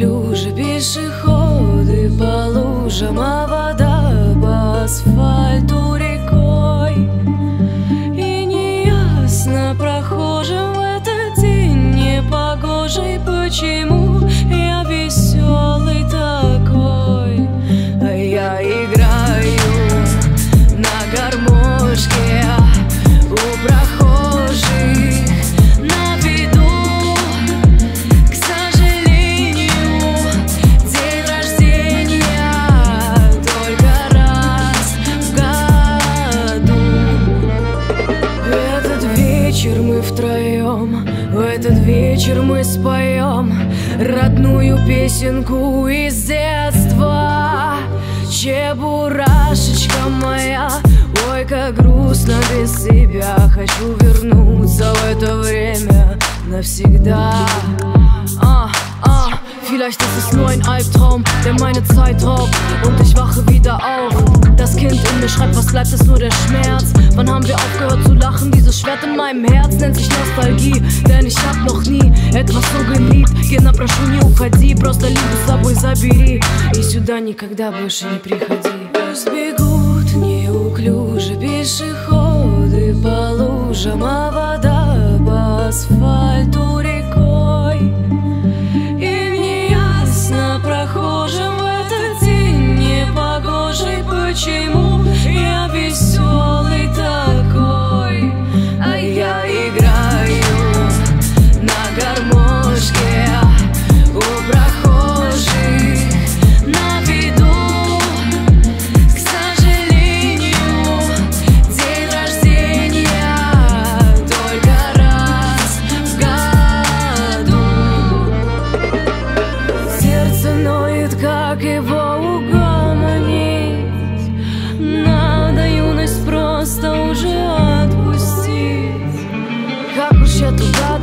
неуклюже пешеходы по лужам, а вода по асфальту рекой. И неясно прохожим в этот день непогожий, почему я веселый такой. А я играю на гармошке у прохожих вечер мы споем родную песенку из детства. Чебурашечка моя, ой, как грустно без тебя. Хочу вернуться в это время навсегда. Ah, ah, vielleicht ist es nur ein Albtraum, der meine Zeit raubt und ich wache wieder auf. Das Kind in mir schreibt, was bleibt, ist nur der Schmerz. Wann haben wir aufgehört zu lachen? Dieses Schwert in meinem Herz nennt sich Nostalgie, denn ich hab noch nie etwas so geliebt. Гена, прошу, не уходи, просто Либу с собой забери и сюда никогда больше не приходи.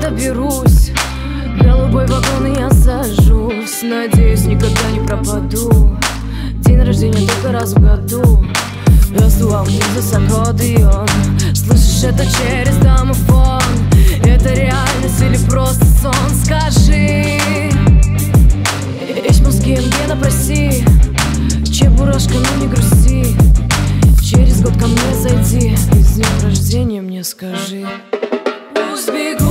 Доберусь. Голубой вагон и я сажусь. Надеюсь, никогда не пропаду. День рождения только раз в году. Я слуал музы с аккордеон Слышишь это через домофон? Это реальность или просто сон? Скажи. Ich muss gehen, Гена, прости Чебурашка, ну не грусти. Через год ко мне зайди. И с днем рождения мне скажи. Пусть бегут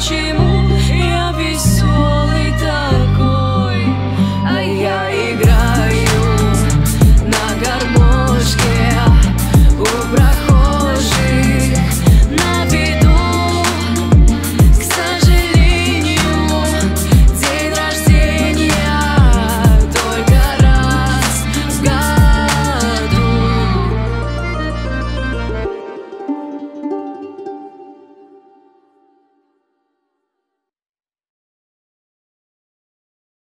неясно